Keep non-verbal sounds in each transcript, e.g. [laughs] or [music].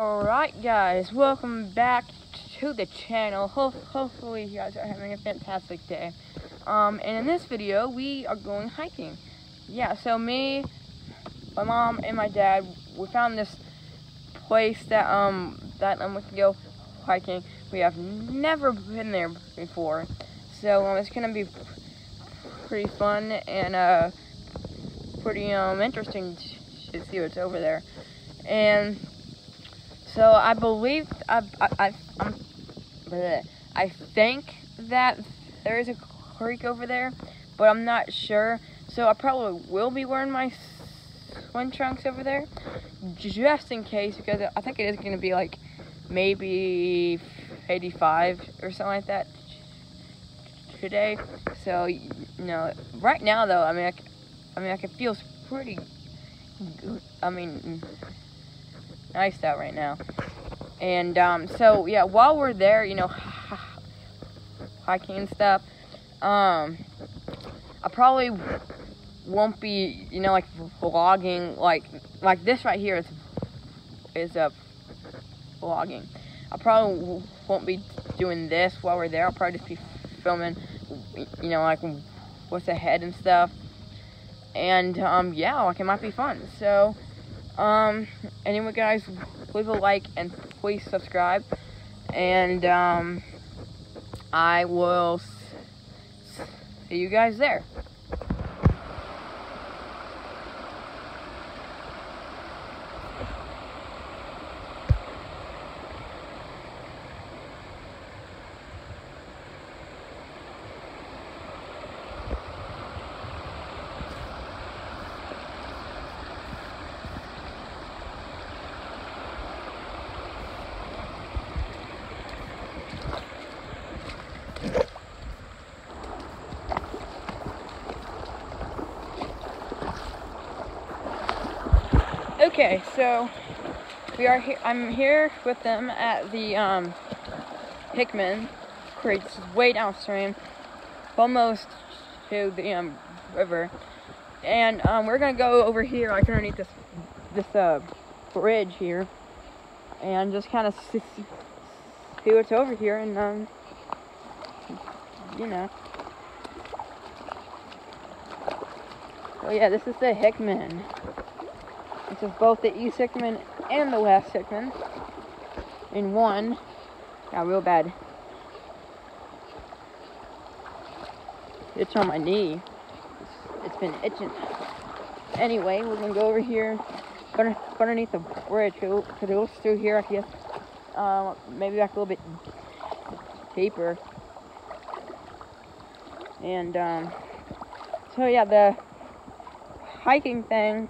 Alright guys, welcome back to the channel. Ho hopefully you guys are having a fantastic day. Um, and in this video, we are going hiking. Yeah, so me, my mom, and my dad, we found this place that, um, that um, we can go hiking. We have never been there before. So, um, it's gonna be pretty fun and, uh, pretty, um, interesting to see what's over there. And, so I believe I I I, I think that there is a creek over there, but I'm not sure. So I probably will be wearing my swim trunks over there, just in case, because I think it is going to be like maybe 85 or something like that today. So you know, right now though, I mean, I, I mean, I can feel pretty. I mean nice out right now. And um, so yeah, while we're there, you know, [sighs] hiking and stuff, um, I probably won't be, you know, like vlogging like like this right here is is a vlogging. I probably won't be doing this while we're there. I'll probably just be filming, you know, like what's ahead and stuff. And um, yeah, like it might be fun. So. Um, anyway, guys, leave a like and please subscribe. And, um, I will see you guys there. Okay, so we are here. I'm here with them at the um, Hickman Creek, way downstream, almost to the um, river, and um, we're gonna go over here, like underneath this this uh, bridge here, and just kind of see, see what's over here, and um, you know. Oh yeah, this is the Hickman. This is both the East Hickman and the West Hickman in one. Got real bad. It's on my knee. it's, it's been itching. Anyway, we're gonna go over here, underneath the bridge. It goes through here, I guess. Um, maybe back a little bit deeper. And um, so yeah, the hiking thing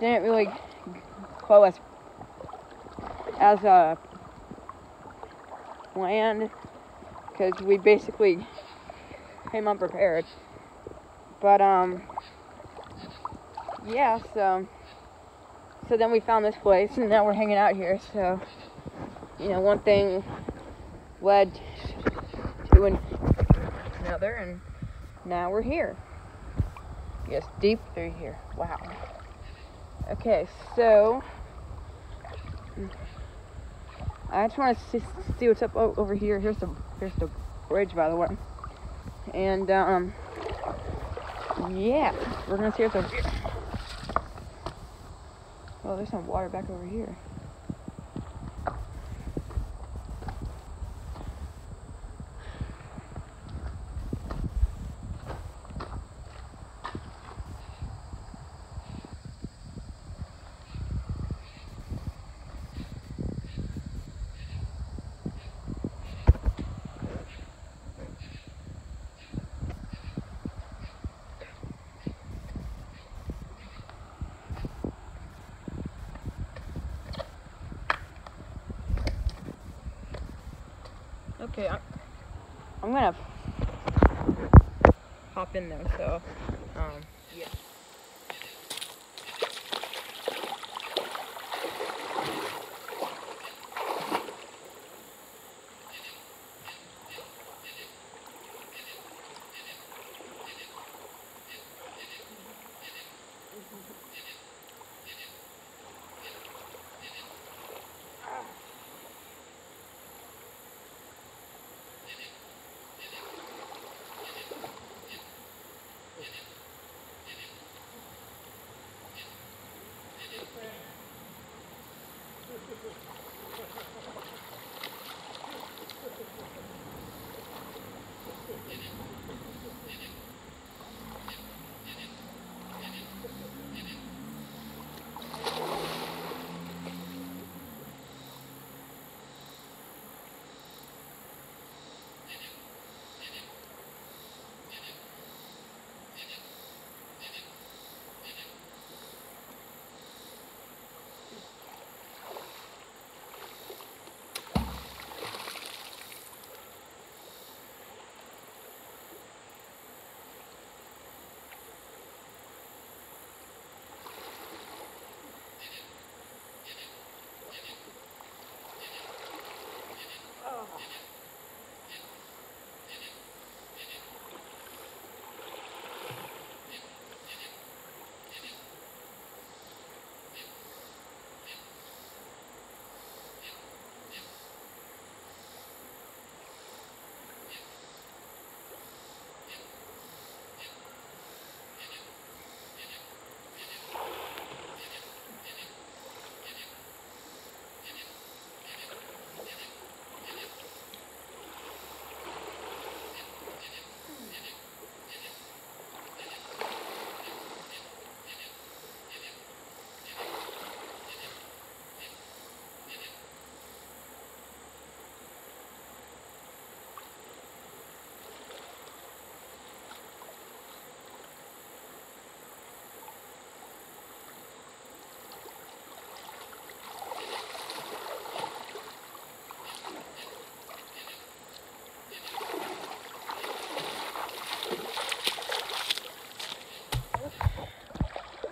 didn't really go as as a planned because we basically came unprepared. But um, yeah. So so then we found this place, and now we're hanging out here. So you know, one thing led to another, and now we're here. Yes, deep through here. Wow. Okay, so I just want to see, see what's up over here. Here's the here's the bridge, by the way, and um, yeah, we're gonna see what's over here. Oh, there's some water back over here. Okay, I'm, I'm gonna hop in there, so,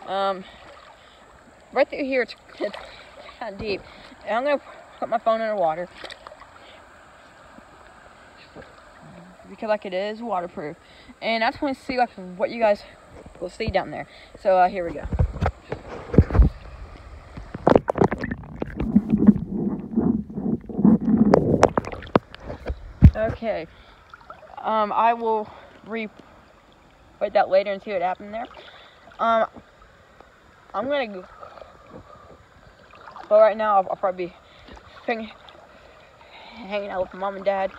Um, right through here, it's, it's kind of deep. And I'm going to put my phone underwater. Because like it is waterproof. And I just want to see like what you guys will see down there. So uh, here we go. Okay. Um, I will re put that later and see what happened there. Um, I'm gonna go. But right now, I'll, I'll probably be hanging out with mom and dad.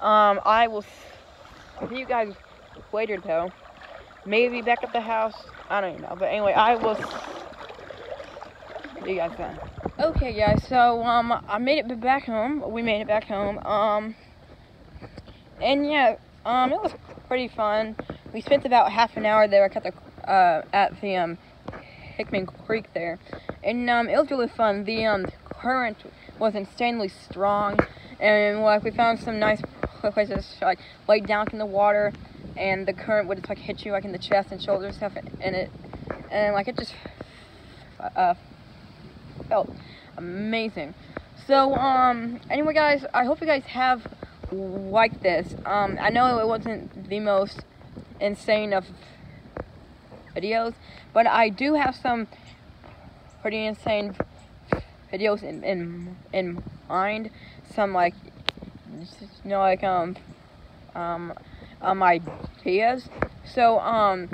Um, I will see you guys later, though. Maybe back at the house. I don't even know. But anyway, I will see you guys then. Okay, guys. So um, I made it back home. We made it back home. Um, and yeah, um, it was pretty fun. We spent about half an hour there at the uh, at the um Hickman Creek there. And um, it was really fun. The um, current was insanely strong, and like we found some nice places like lay down in the water, and the current would just like hit you like in the chest and shoulders stuff, and it, and like it just uh, felt amazing. So um, anyway, guys, I hope you guys have liked this. Um, I know it wasn't the most insane of videos, but I do have some pretty insane videos in in in mind. Some like you know like um um um ideas. So um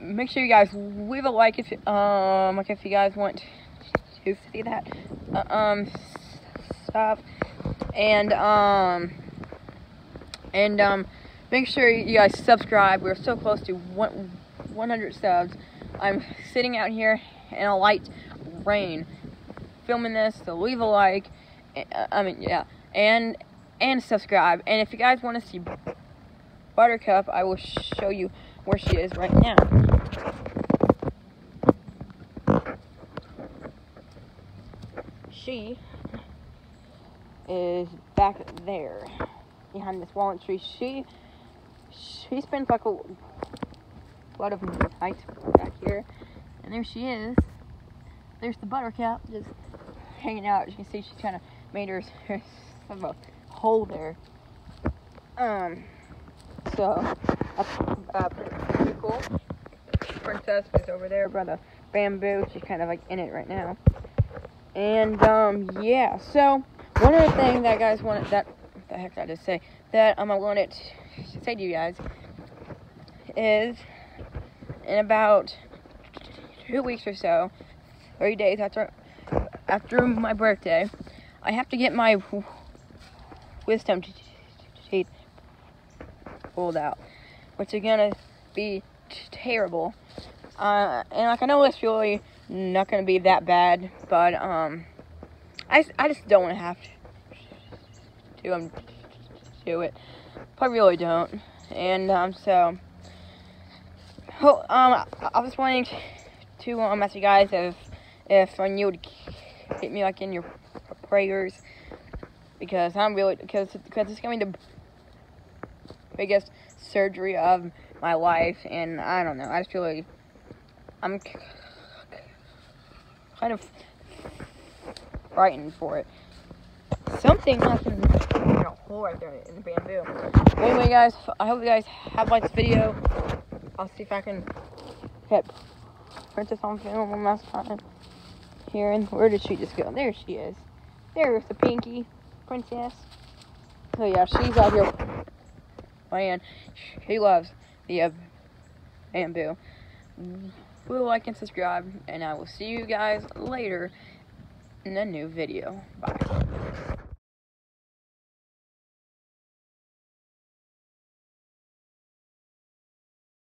make sure you guys leave a like if um like if you guys want to see that uh, um stuff and um and um make sure you guys subscribe. We're so close to one 100 subs. I'm sitting out here in a light rain filming this, so leave a like. I mean, yeah, and and subscribe. And if you guys want to see Buttercup, I will show you where she is right now. She is back there behind this walnut tree. She she spends like a lot of height back here. And there she is. There's the buttercup just hanging out. As you can see, she's kind of made her, [laughs] her of a hole there. Um, so that's uh, pretty cool. Princess is over there by the bamboo. She's kind of like in it right now. And um, yeah. So one other thing that guys wanted that the heck did I just say that um I wanted to say to you guys is in about two weeks or so, three days after after my birthday, I have to get my wisdom teeth pulled out, which is gonna be terrible. Uh, and like I know it's really not gonna be that bad, but um, I I just don't want to have to um do it. I really don't, and um so. Oh, um, I was wanting to um ask you guys if if um, you would hit me like in your prayers because I'm really because because it's gonna be the biggest surgery of my life, and I don't know. I just feel like I'm kind of frightened for it. Something happened in a hole right there in the bamboo. Anyway, guys, I hope you guys have liked this video. I'll see if I can get Princess on film one last time. Here, and where did she just go? There she is. There's the Pinky Princess. So yeah, she's out here playing. She loves the uh, bamboo. Will like and subscribe, and I will see you guys later in a new video. Bye.